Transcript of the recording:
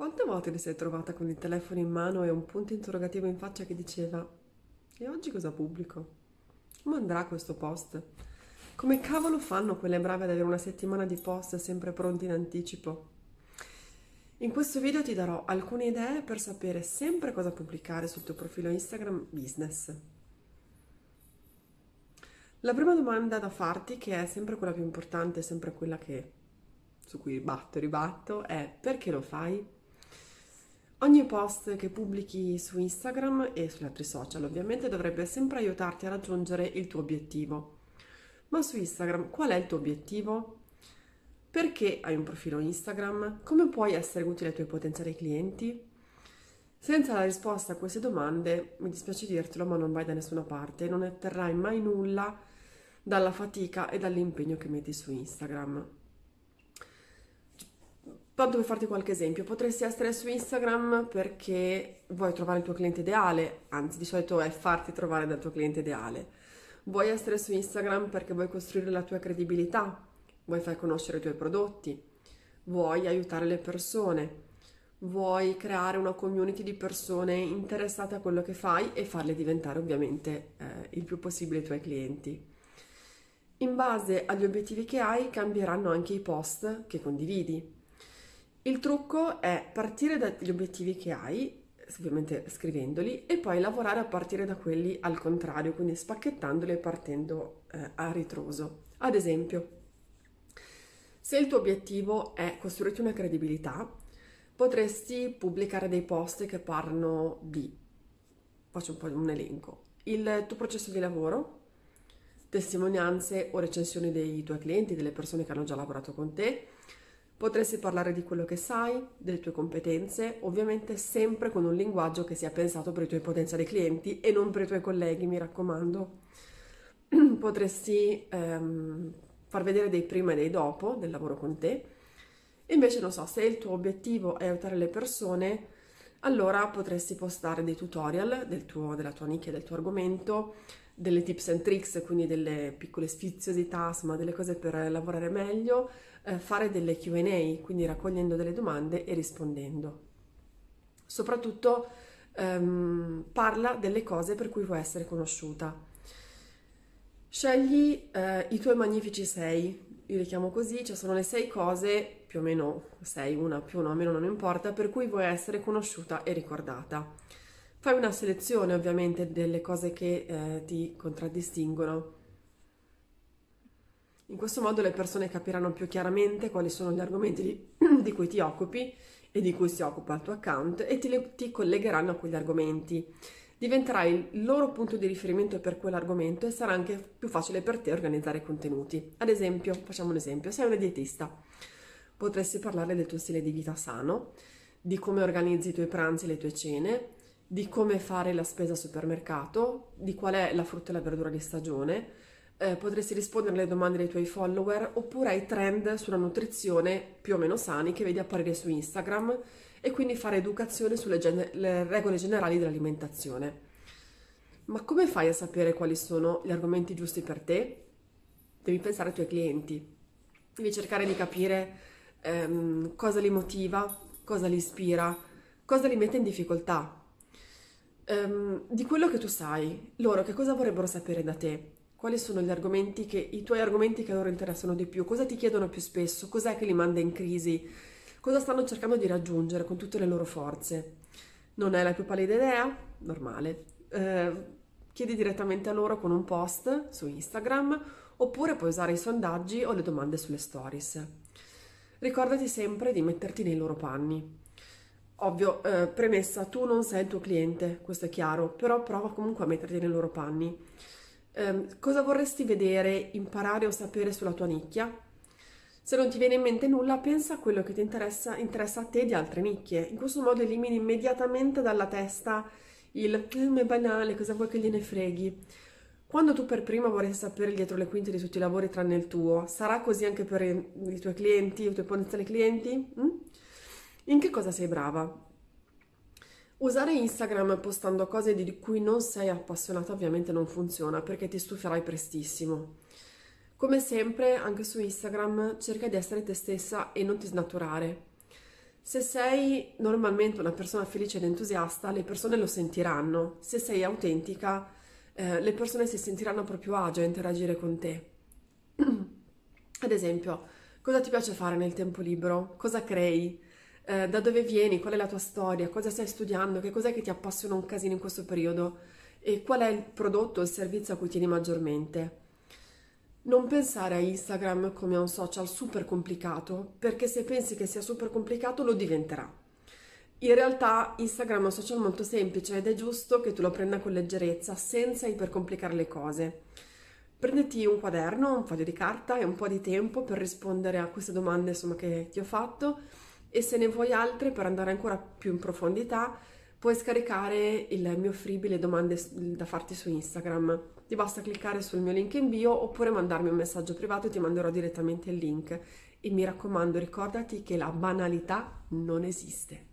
Quante volte ti sei trovata con il telefono in mano e un punto interrogativo in faccia che diceva E oggi cosa pubblico? Come andrà questo post? Come cavolo fanno quelle brave ad avere una settimana di post sempre pronti in anticipo? In questo video ti darò alcune idee per sapere sempre cosa pubblicare sul tuo profilo Instagram business. La prima domanda da farti, che è sempre quella più importante, sempre quella che, su cui batto e ribatto, è perché lo fai? Ogni post che pubblichi su Instagram e sugli altri social ovviamente dovrebbe sempre aiutarti a raggiungere il tuo obiettivo. Ma su Instagram qual è il tuo obiettivo? Perché hai un profilo Instagram? Come puoi essere utile ai tuoi potenziali clienti? Senza la risposta a queste domande, mi dispiace dirtelo, ma non vai da nessuna parte non otterrai mai nulla dalla fatica e dall'impegno che metti su Instagram. Tanto per farti qualche esempio, potresti essere su Instagram perché vuoi trovare il tuo cliente ideale, anzi di solito è farti trovare dal tuo cliente ideale. Vuoi essere su Instagram perché vuoi costruire la tua credibilità, vuoi far conoscere i tuoi prodotti, vuoi aiutare le persone, vuoi creare una community di persone interessate a quello che fai e farle diventare ovviamente eh, il più possibile i tuoi clienti. In base agli obiettivi che hai cambieranno anche i post che condividi. Il trucco è partire dagli obiettivi che hai, ovviamente scrivendoli, e poi lavorare a partire da quelli al contrario, quindi spacchettandoli e partendo eh, a ritroso. Ad esempio, se il tuo obiettivo è costruirti una credibilità, potresti pubblicare dei post che parlano di, faccio un po' un elenco, il tuo processo di lavoro, testimonianze o recensioni dei tuoi clienti, delle persone che hanno già lavorato con te, Potresti parlare di quello che sai, delle tue competenze, ovviamente sempre con un linguaggio che sia pensato per i tuoi potenziali clienti e non per i tuoi colleghi, mi raccomando. Potresti ehm, far vedere dei prima e dei dopo del lavoro con te. Invece, non so, se il tuo obiettivo è aiutare le persone, allora potresti postare dei tutorial del tuo, della tua nicchia, del tuo argomento, delle tips and tricks, quindi delle piccole sfiziosità, insomma delle cose per lavorare meglio, eh, fare delle QA, quindi raccogliendo delle domande e rispondendo. Soprattutto ehm, parla delle cose per cui vuoi essere conosciuta. Scegli eh, i tuoi magnifici sei, io li chiamo così, cioè sono le sei cose, più o meno sei, una più o meno non importa, per cui vuoi essere conosciuta e ricordata. Fai una selezione ovviamente delle cose che eh, ti contraddistinguono. In questo modo le persone capiranno più chiaramente quali sono gli argomenti di, di cui ti occupi e di cui si occupa il tuo account e ti, ti collegheranno a quegli argomenti. Diventerai il loro punto di riferimento per quell'argomento e sarà anche più facile per te organizzare contenuti. Ad esempio, facciamo un esempio, sei una dietista, potresti parlare del tuo stile di vita sano, di come organizzi i tuoi pranzi e le tue cene, di come fare la spesa al supermercato, di qual è la frutta e la verdura di stagione, eh, potresti rispondere alle domande dei tuoi follower oppure ai trend sulla nutrizione più o meno sani che vedi apparire su Instagram e quindi fare educazione sulle gen- regole generali dell'alimentazione. Ma come fai a sapere quali sono gli argomenti giusti per te? Devi pensare ai tuoi clienti, devi cercare di capire ehm, cosa li motiva, cosa li ispira, cosa li mette in difficoltà, um, di quello che tu sai, loro che cosa vorrebbero sapere da te? Quali sono gli argomenti che, i tuoi argomenti che loro interessano di più? Cosa ti chiedono più spesso? Cos'è che li manda in crisi? Cosa stanno cercando di raggiungere con tutte le loro forze? Non è la più pallida idea? Normale. Eh, chiedi direttamente a loro con un post su Instagram oppure puoi usare i sondaggi o le domande sulle stories. Ricordati sempre di metterti nei loro panni. Ovvio, eh, premessa, tu non sei il tuo cliente, questo è chiaro, però prova comunque a metterti nei loro panni. Eh, cosa vorresti vedere, imparare o sapere sulla tua nicchia? Se non ti viene in mente nulla, pensa a quello che ti interessa, interessa a te di altre nicchie. In questo modo elimini immediatamente dalla testa il eh, è banale, cosa vuoi che gliene freghi? Quando tu per prima vorresti sapere dietro le quinte di tutti i lavori tranne il tuo, sarà così anche per i tuoi clienti, i tuoi potenziali clienti? Mm? In che cosa sei brava? Usare Instagram postando cose di cui non sei appassionata ovviamente non funziona perché ti stuferai prestissimo. Come sempre, anche su Instagram cerca di essere te stessa e non ti snaturare. Se sei normalmente una persona felice ed entusiasta, le persone lo sentiranno. Se sei autentica, eh, le persone si sentiranno proprio agio a interagire con te. Ad esempio, cosa ti piace fare nel tempo libero? Cosa crei? Eh, da dove vieni? Qual è la tua storia? Cosa stai studiando? Che cos'è che ti appassiona un casino in questo periodo? E qual è il prodotto o il servizio a cui tieni maggiormente? Non pensare a Instagram come a un social super complicato, perché se pensi che sia super complicato lo diventerà. In realtà Instagram è un social molto semplice ed è giusto che tu lo prenda con leggerezza, senza ipercomplicare le cose. Prenditi un quaderno, un foglio di carta e un po' di tempo per rispondere a queste domande insomma, che ti ho fatto e se ne vuoi altre per andare ancora più in profondità puoi scaricare il mio freebie, le domande da farti su Instagram. Ti basta cliccare sul mio link in bio oppure mandarmi un messaggio privato e ti manderò direttamente il link. E mi raccomando, ricordati che la banalità non esiste.